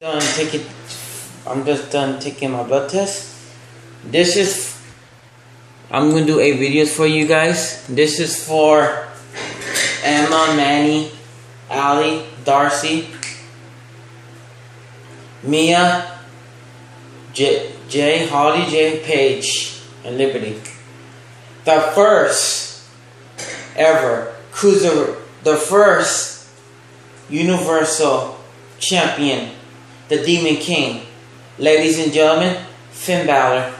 done taking I'm just done taking my blood test. This is I'm gonna do a videos for you guys. This is for Emma, Manny, Ali, Darcy, Mia, J, Jay, Holly, J, Paige, and Liberty. The first ever cruiser, the first Universal Champion, the Demon King. Ladies and gentlemen, Finn Balor.